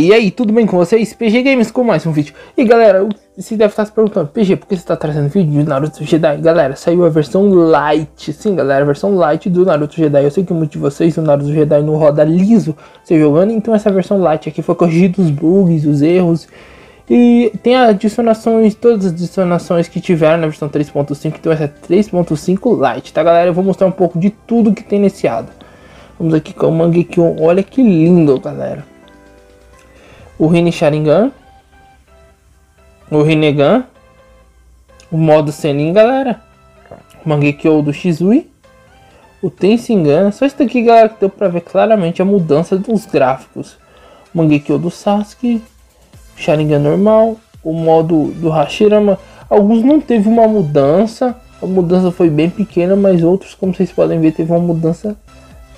E aí, tudo bem com vocês? PG Games com mais um vídeo. E galera, você deve estar se perguntando, PG, por que você está trazendo vídeo de Naruto Jedi? Galera, saiu a versão light, sim galera, a versão light do Naruto Jedi. Eu sei que muitos de vocês o Naruto Jedi não roda liso você jogando, então essa versão light aqui foi corrigido os bugs, os erros. E tem adicionações, todas as adicionações que tiveram na versão 3.5, então essa é 3.5 light, tá galera? Eu vou mostrar um pouco de tudo que tem nesse ado. Vamos aqui com o Mangekyo, olha que lindo galera o Rini Sharingan, o Rinnegan, o modo Senin, galera, o Mangekyo do Shizui, o Tensingan, só isso daqui, galera, que deu pra ver claramente a mudança dos gráficos. O Mangekyo do Sasuke, o Sharingan normal, o modo do Hashirama, alguns não teve uma mudança, a mudança foi bem pequena, mas outros, como vocês podem ver, teve uma mudança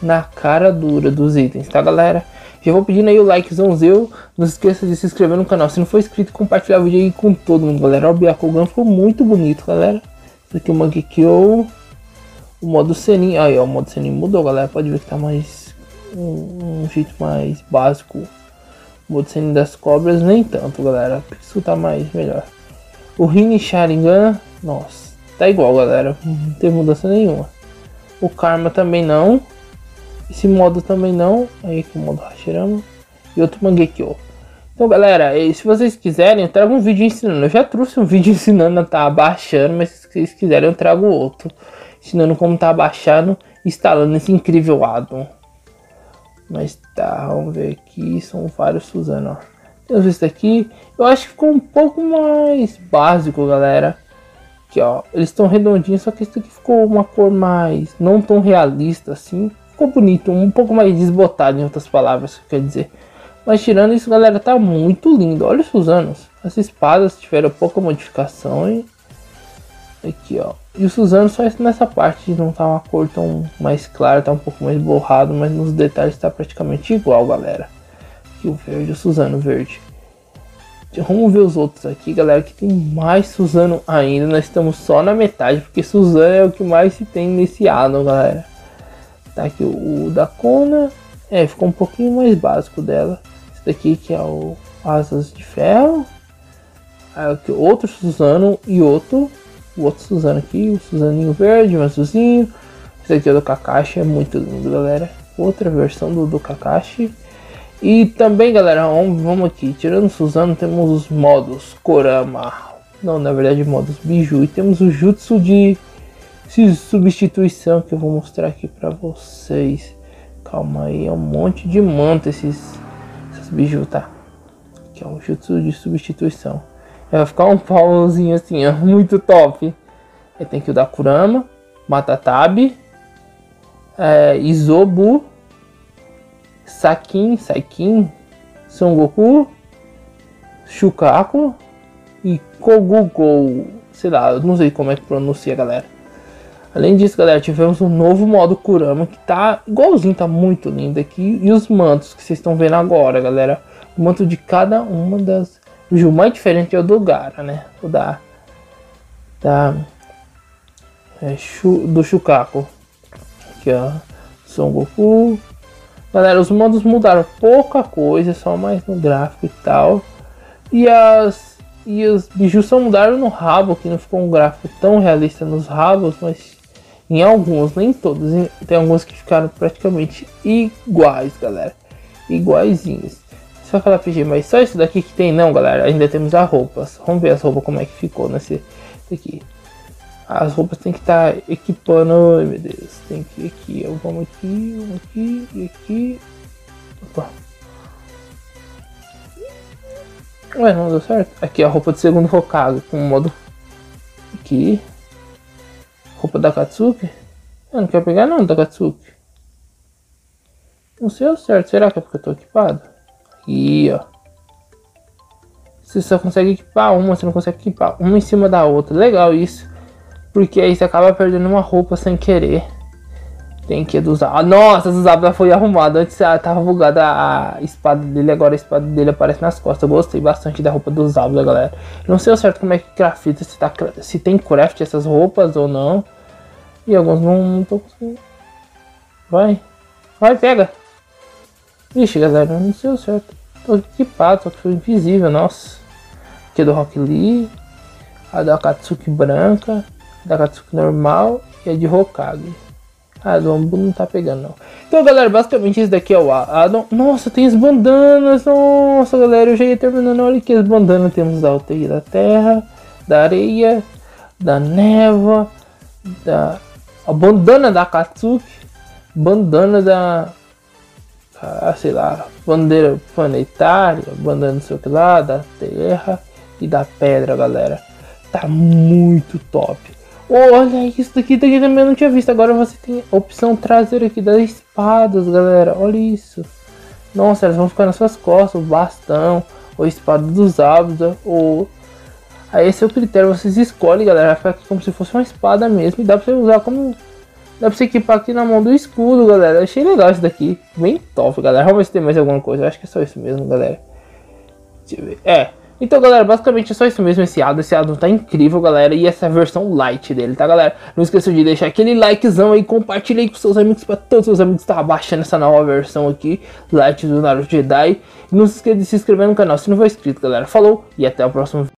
na cara dura dos itens, tá galera? Já vou pedindo aí o likezão seu. Não se esqueça de se inscrever no canal. Se não for inscrito, compartilhar o vídeo aí com todo mundo, galera. O Byakugan ficou muito bonito, galera. Esse aqui é o Mangekyo. O modo Senin. Aí, ó, o modo Senin mudou, galera. Pode ver que tá mais... Um, um jeito mais básico. O modo Senin das cobras, nem tanto, galera. Isso tá mais melhor. O Rini Sharingan, nossa, tá igual, galera. Não teve mudança nenhuma. O Karma também não. Esse modo também não. Aí que o modo Hashirama. E outro Mangekyo. Então galera, se vocês quiserem, eu trago um vídeo ensinando. Eu já trouxe um vídeo ensinando a tá baixando, mas se vocês quiserem eu trago outro. Ensinando como tá baixando instalando esse incrível addon. Mas tá, vamos ver aqui, são vários Suzano, ó. Temos esse daqui, eu acho que ficou um pouco mais básico, galera. Aqui, ó, eles estão redondinhos, só que esse daqui ficou uma cor mais, não tão realista assim ficou bonito, um pouco mais desbotado em outras palavras, quer dizer. Mas tirando isso, galera, tá muito lindo. Olha os Suzanos. As espadas tiveram pouca modificação. E... Aqui, ó. E o Suzano só nessa parte não tá uma cor tão mais clara, tá um pouco mais borrado, mas nos detalhes tá praticamente igual, galera. Aqui o verde, o Suzano verde. Vamos ver os outros aqui, galera, que tem mais Suzano ainda. Nós estamos só na metade, porque Suzano é o que mais se tem nesse ano, galera. Tá aqui o, o da Kona. É, ficou um pouquinho mais básico dela. Esse daqui que é o Asas de Ferro. Aqui outro Suzano e outro. O outro Suzano aqui, o Suzaninho verde, o azulzinho. Esse aqui é do Kakashi, é muito lindo, galera. Outra versão do, do Kakashi. E também, galera, vamos, vamos aqui. Tirando o Suzano, temos os modos Korama. Não, na verdade, modos Biju. E temos o Jutsu de substituição que eu vou mostrar aqui para vocês. Calma aí, é um monte de manta esses, esses bijus, tá? Aqui é um jutsu de substituição. Vai ficar um pauzinho assim, ó, muito top. Aí tem que o da Kurama, Matatabi, é, Izobu, Sakin, Saikin, Son Goku, Shukaku e Kogugou. Sei lá, não sei como é que pronuncia, galera. Além disso, galera, tivemos um novo modo Kurama que tá igualzinho, tá muito lindo aqui. E os mantos que vocês estão vendo agora, galera. O manto de cada uma das... O mais diferente é o do Gara, né? O da... Da... É, do Shukaku. Aqui, ó. Son Goku. Galera, os modos mudaram pouca coisa, só mais no gráfico e tal. E as... E os bijus só mudaram no rabo, que não ficou um gráfico tão realista nos rabos, mas em alguns, nem todos, tem alguns que ficaram praticamente iguais, galera. Iguaizinhos. Só falar PG, mas só isso daqui que tem não, galera. Ainda temos as roupas. Vamos ver as roupas como é que ficou nesse aqui. As roupas tem que estar tá equipando, ai meu Deus, tem que ir aqui, eu vamos aqui, vamos aqui e aqui. Opa. Ué, não deu certo. Aqui a roupa de segundo Hokage com o modo aqui. Roupa da Katsuki? Eu não quero pegar não da Katsuki. Não sei o certo. Será que é porque eu tô equipado? Aí, ó. Você só consegue equipar uma, você não consegue equipar uma em cima da outra. Legal isso. Porque aí você acaba perdendo uma roupa sem querer. Tem que usar. Ah, nossa, o Zabla foi arrumado. Antes ah, tava bugada a espada dele, agora a espada dele aparece nas costas. Eu gostei bastante da roupa do Zabla, galera. Não sei o certo como é que crafta, se, tá, se tem craft essas roupas ou não. E alguns não, não tô conseguindo. Vai. Vai, pega. Vixe, galera, não sei o certo. todo equipado, só que foi invisível, nossa. Aqui é do Rock Lee, a da Katsuki branca, da Katsuki normal e a de Hokage. Ah, do Ambu não tá pegando não. Então galera, basicamente esse daqui é o Adam. Nossa, tem as bandanas, nossa galera, eu já ia terminando, olha aqui as bandanas. Temos da UTI da terra, da areia, da névoa, da... A bandana da Katsuki, bandana da ah, sei lá, bandeira planetária, bandana não sei o que lá, da terra e da pedra, galera. Tá muito top. Olha isso daqui, daqui também eu não tinha visto. Agora você tem a opção traseira aqui das espadas, galera. Olha isso. Nossa, elas vão ficar nas suas costas, o bastão, ou espada dos hábitos, ou... Aí esse é o critério, vocês escolhem, galera. Vai ficar aqui como se fosse uma espada mesmo. E dá pra você usar como Dá pra você equipar aqui na mão do escudo, galera. Achei legal isso daqui. Bem top, galera. Vamos ver se tem mais alguma coisa. Eu acho que é só isso mesmo, galera. Deixa eu ver. É. Então, galera, basicamente é só isso mesmo esse Adam. Esse Adam tá incrível, galera. E essa é a versão light dele, tá, galera? Não esqueça de deixar aquele likezão aí. Compartilhe aí com seus amigos, pra todos os amigos estar baixando essa nova versão aqui. Light do Naruto Jedi. E não se esqueça de se inscrever no canal se não for inscrito, galera. Falou e até o próximo vídeo.